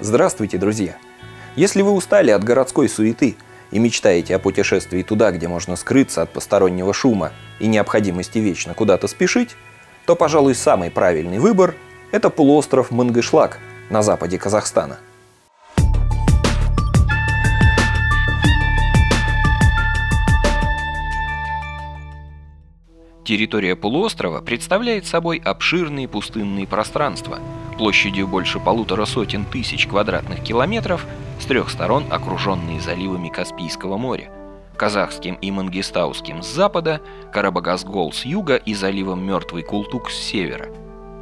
Здравствуйте, друзья! Если вы устали от городской суеты и мечтаете о путешествии туда, где можно скрыться от постороннего шума и необходимости вечно куда-то спешить, то, пожалуй, самый правильный выбор – это полуостров Мангышлак на западе Казахстана – Территория полуострова представляет собой обширные пустынные пространства, площадью больше полутора сотен тысяч квадратных километров, с трех сторон окруженные заливами Каспийского моря, казахским и мангистауским с запада, Карабагазгол с юга и заливом Мертвый Култук с севера.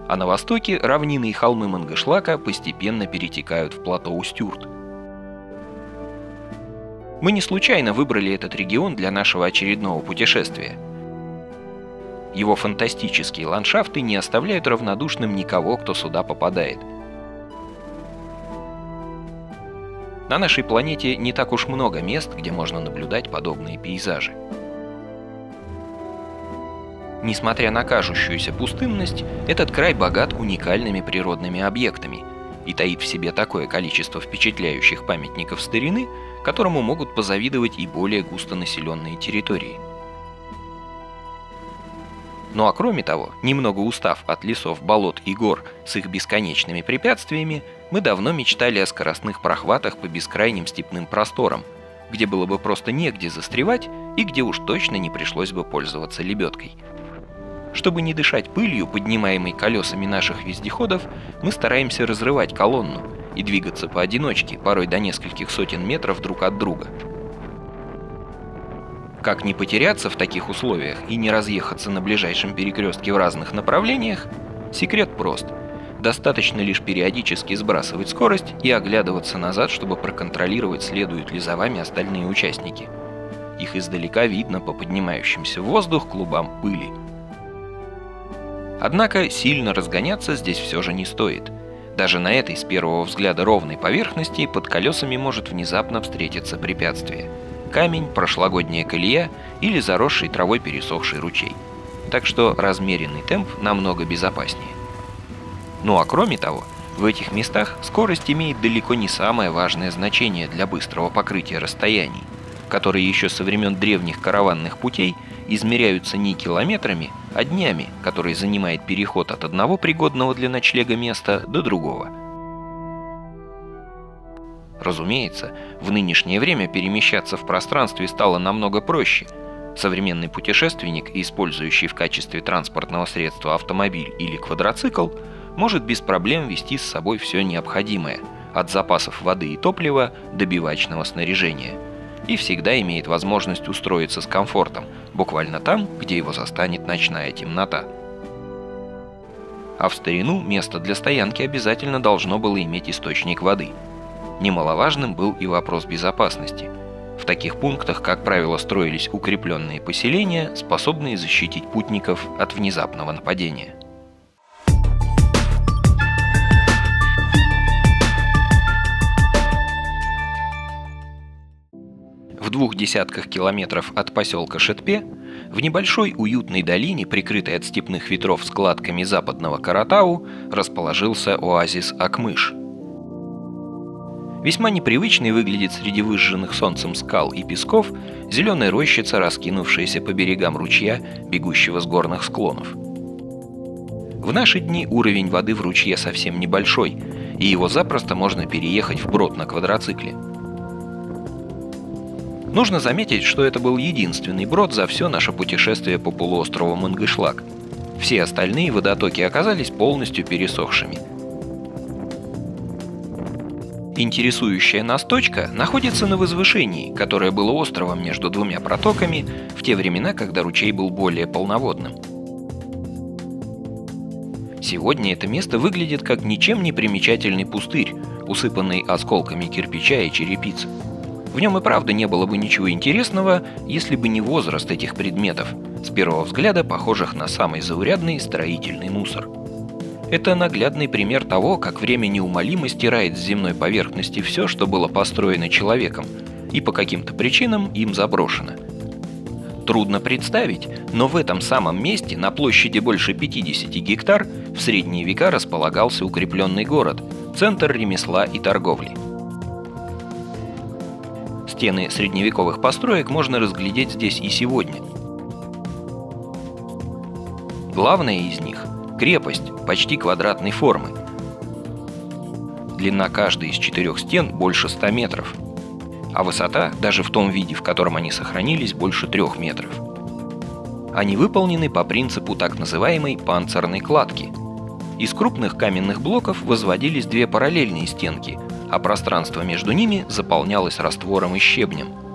А на востоке равнины и холмы Мангышлака постепенно перетекают в плато Устюрт. Мы не случайно выбрали этот регион для нашего очередного путешествия – его фантастические ландшафты не оставляют равнодушным никого, кто сюда попадает. На нашей планете не так уж много мест, где можно наблюдать подобные пейзажи. Несмотря на кажущуюся пустынность, этот край богат уникальными природными объектами и таит в себе такое количество впечатляющих памятников старины, которому могут позавидовать и более густонаселенные территории – ну а кроме того, немного устав от лесов, болот и гор с их бесконечными препятствиями, мы давно мечтали о скоростных прохватах по бескрайним степным просторам, где было бы просто негде застревать и где уж точно не пришлось бы пользоваться лебедкой. Чтобы не дышать пылью, поднимаемой колесами наших вездеходов, мы стараемся разрывать колонну и двигаться поодиночке, порой до нескольких сотен метров друг от друга – как не потеряться в таких условиях и не разъехаться на ближайшем перекрестке в разных направлениях? Секрет прост. Достаточно лишь периодически сбрасывать скорость и оглядываться назад, чтобы проконтролировать, следуют ли за вами остальные участники. Их издалека видно по поднимающимся в воздух клубам пыли. Однако сильно разгоняться здесь все же не стоит. Даже на этой с первого взгляда ровной поверхности под колесами может внезапно встретиться препятствие – камень, прошлогодняя колея или заросший травой пересохший ручей. Так что размеренный темп намного безопаснее. Ну а кроме того, в этих местах скорость имеет далеко не самое важное значение для быстрого покрытия расстояний, которые еще со времен древних караванных путей измеряются не километрами, а днями, которые занимает переход от одного пригодного для ночлега места до другого – Разумеется, в нынешнее время перемещаться в пространстве стало намного проще. Современный путешественник, использующий в качестве транспортного средства автомобиль или квадроцикл, может без проблем вести с собой все необходимое, от запасов воды и топлива до бивачного снаряжения. И всегда имеет возможность устроиться с комфортом, буквально там, где его застанет ночная темнота. А в старину место для стоянки обязательно должно было иметь источник воды – Немаловажным был и вопрос безопасности. В таких пунктах, как правило, строились укрепленные поселения, способные защитить путников от внезапного нападения. В двух десятках километров от поселка Шетпе, в небольшой уютной долине, прикрытой от степных ветров складками западного Каратау, расположился оазис Акмыш – Весьма непривычной выглядит среди выжженных солнцем скал и песков зеленая рощица, раскинувшаяся по берегам ручья, бегущего с горных склонов. В наши дни уровень воды в ручье совсем небольшой, и его запросто можно переехать вброд на квадроцикле. Нужно заметить, что это был единственный брод за все наше путешествие по полуострову Мангышлак. Все остальные водотоки оказались полностью пересохшими – Интересующая нас точка находится на возвышении, которое было островом между двумя протоками в те времена, когда ручей был более полноводным. Сегодня это место выглядит как ничем не примечательный пустырь, усыпанный осколками кирпича и черепицы. В нем и правда не было бы ничего интересного, если бы не возраст этих предметов, с первого взгляда похожих на самый заурядный строительный мусор – это наглядный пример того, как время неумолимо стирает с земной поверхности все, что было построено человеком, и по каким-то причинам им заброшено. Трудно представить, но в этом самом месте, на площади больше 50 гектар, в средние века располагался укрепленный город, центр ремесла и торговли. Стены средневековых построек можно разглядеть здесь и сегодня. Главная из них – крепость почти квадратной формы. Длина каждой из четырех стен больше 100 метров, а высота, даже в том виде, в котором они сохранились, больше трех метров. Они выполнены по принципу так называемой панцирной кладки. Из крупных каменных блоков возводились две параллельные стенки, а пространство между ними заполнялось раствором и щебнем.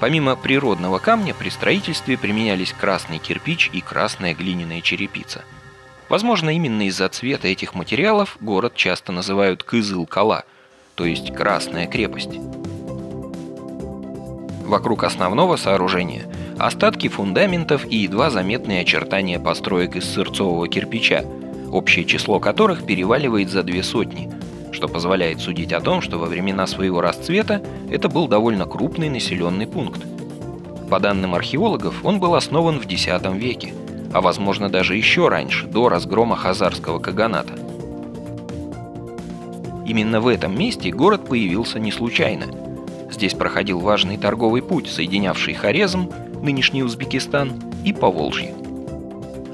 Помимо природного камня при строительстве применялись красный кирпич и красная глиняная черепица. Возможно, именно из-за цвета этих материалов город часто называют Кызыл-Кала, то есть Красная крепость. Вокруг основного сооружения остатки фундаментов и едва заметные очертания построек из сырцового кирпича, общее число которых переваливает за две сотни – что позволяет судить о том, что во времена своего расцвета это был довольно крупный населенный пункт. По данным археологов, он был основан в X веке, а возможно даже еще раньше, до разгрома хазарского каганата. Именно в этом месте город появился не случайно. Здесь проходил важный торговый путь, соединявший Хорезм, нынешний Узбекистан, и Поволжье.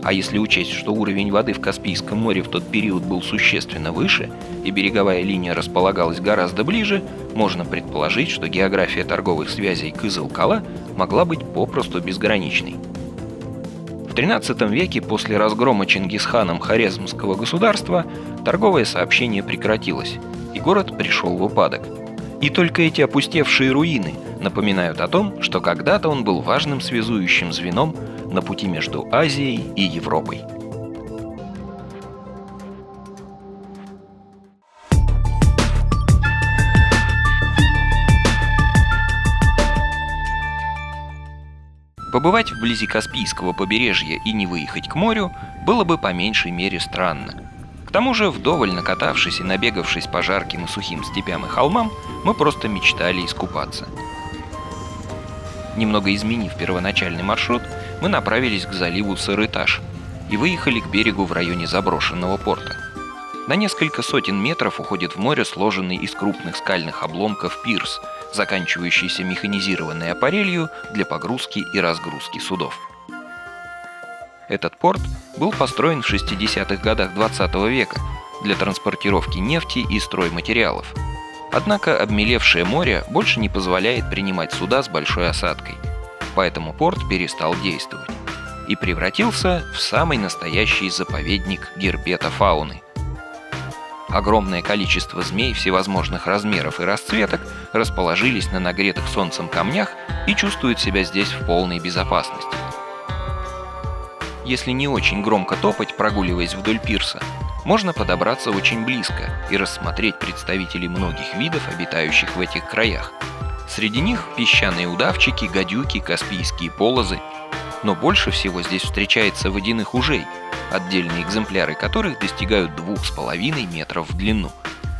А если учесть, что уровень воды в Каспийском море в тот период был существенно выше, и береговая линия располагалась гораздо ближе, можно предположить, что география торговых связей Кызылкала могла быть попросту безграничной. В XIII веке после разгрома Чингисханом Хорезмского государства торговое сообщение прекратилось, и город пришел в упадок. И только эти опустевшие руины напоминают о том, что когда-то он был важным связующим звеном на пути между Азией и Европой. Побывать вблизи Каспийского побережья и не выехать к морю было бы по меньшей мере странно. К тому же, вдоволь накатавшись и набегавшись по жарким и сухим степям и холмам, мы просто мечтали искупаться. Немного изменив первоначальный маршрут, мы направились к заливу Сырытаж и выехали к берегу в районе заброшенного порта. На несколько сотен метров уходит в море сложенный из крупных скальных обломков пирс, заканчивающийся механизированной аппарелью для погрузки и разгрузки судов. Этот порт был построен в 60-х годах 20 века для транспортировки нефти и стройматериалов. Однако обмелевшее море больше не позволяет принимать суда с большой осадкой – поэтому порт перестал действовать и превратился в самый настоящий заповедник герпета фауны. Огромное количество змей всевозможных размеров и расцветок расположились на нагретых солнцем камнях и чувствуют себя здесь в полной безопасности. Если не очень громко топать, прогуливаясь вдоль пирса, можно подобраться очень близко и рассмотреть представителей многих видов, обитающих в этих краях – Среди них песчаные удавчики, гадюки, каспийские полозы. Но больше всего здесь встречается водяных ужей, отдельные экземпляры которых достигают двух с половиной метров в длину.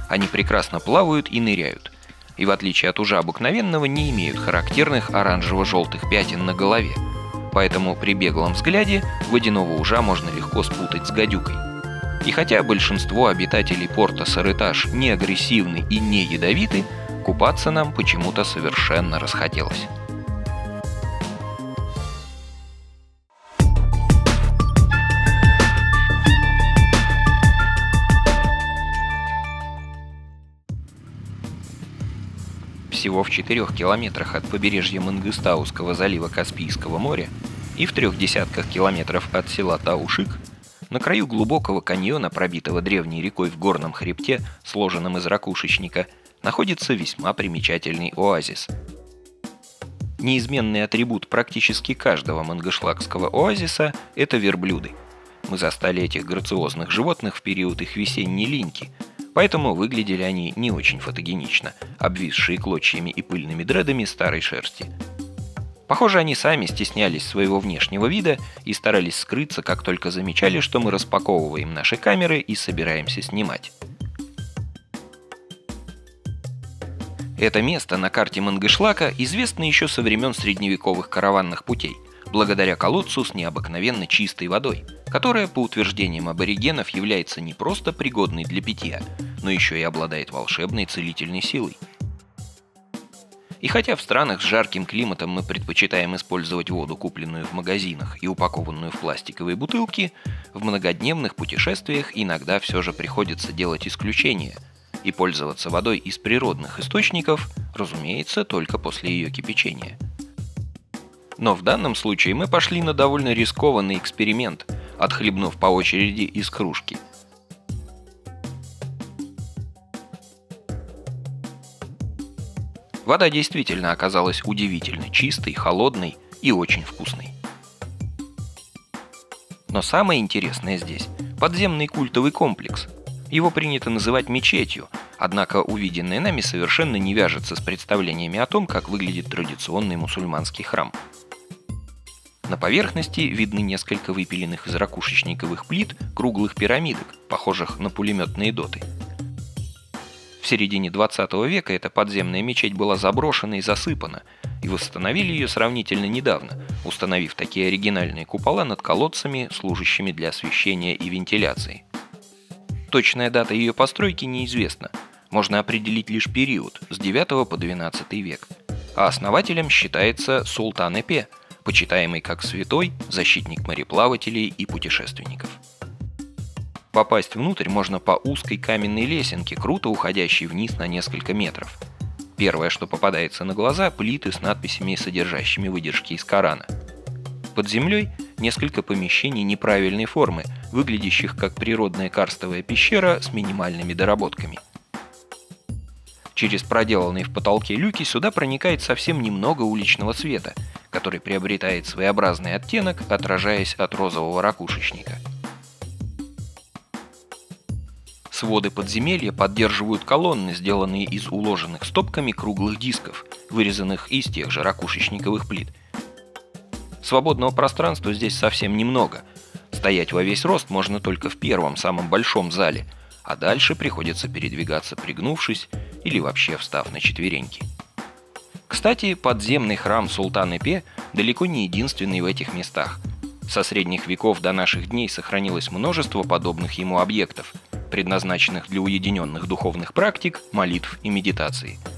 Они прекрасно плавают и ныряют. И в отличие от ужа обыкновенного не имеют характерных оранжево-желтых пятен на голове. Поэтому при беглом взгляде водяного ужа можно легко спутать с гадюкой. И хотя большинство обитателей порта Сарытаж не агрессивны и не ядовиты, Купаться нам почему-то совершенно расхотелось. Всего в четырех километрах от побережья Мангыстауского залива Каспийского моря и в трех десятках километров от села Таушик на краю глубокого каньона, пробитого древней рекой в горном хребте, сложенном из ракушечника – находится весьма примечательный оазис. Неизменный атрибут практически каждого мангышлакского оазиса – это верблюды. Мы застали этих грациозных животных в период их весенней линьки, поэтому выглядели они не очень фотогенично, обвисшие клочьями и пыльными дредами старой шерсти. Похоже, они сами стеснялись своего внешнего вида и старались скрыться, как только замечали, что мы распаковываем наши камеры и собираемся снимать. Это место на карте Мангышлака известно еще со времен средневековых караванных путей, благодаря колодцу с необыкновенно чистой водой. которая, по утверждениям аборигенов, является не просто пригодной для питья, но еще и обладает волшебной целительной силой. И хотя в странах с жарким климатом мы предпочитаем использовать воду, купленную в магазинах и упакованную в пластиковые бутылки, в многодневных путешествиях иногда все же приходится делать исключения и пользоваться водой из природных источников, разумеется, только после ее кипячения. Но в данном случае мы пошли на довольно рискованный эксперимент, отхлебнув по очереди из кружки – Вода действительно оказалась удивительно чистой, холодной и очень вкусной. Но самое интересное здесь – подземный культовый комплекс. Его принято называть мечетью, однако увиденное нами совершенно не вяжется с представлениями о том, как выглядит традиционный мусульманский храм. На поверхности видны несколько выпиленных из ракушечниковых плит круглых пирамидок, похожих на пулеметные доты – середине 20 века эта подземная мечеть была заброшена и засыпана, и восстановили ее сравнительно недавно, установив такие оригинальные купола над колодцами, служащими для освещения и вентиляции. Точная дата ее постройки неизвестна, можно определить лишь период с 9 по 12 век, а основателем считается Султан Эпе, почитаемый как святой, защитник мореплавателей и путешественников. Попасть внутрь можно по узкой каменной лесенке, круто уходящей вниз на несколько метров. Первое, что попадается на глаза – плиты с надписями, содержащими выдержки из Корана. Под землей несколько помещений неправильной формы, выглядящих как природная карстовая пещера с минимальными доработками. Через проделанные в потолке люки сюда проникает совсем немного уличного света, который приобретает своеобразный оттенок, отражаясь от розового ракушечника – Своды подземелья поддерживают колонны, сделанные из уложенных стопками круглых дисков, вырезанных из тех же ракушечниковых плит. Свободного пространства здесь совсем немного. Стоять во весь рост можно только в первом, самом большом зале, а дальше приходится передвигаться пригнувшись или вообще встав на четвереньки. Кстати, подземный храм Султан Эпе далеко не единственный в этих местах. Со средних веков до наших дней сохранилось множество подобных ему объектов – предназначенных для уединенных духовных практик, молитв и медитаций –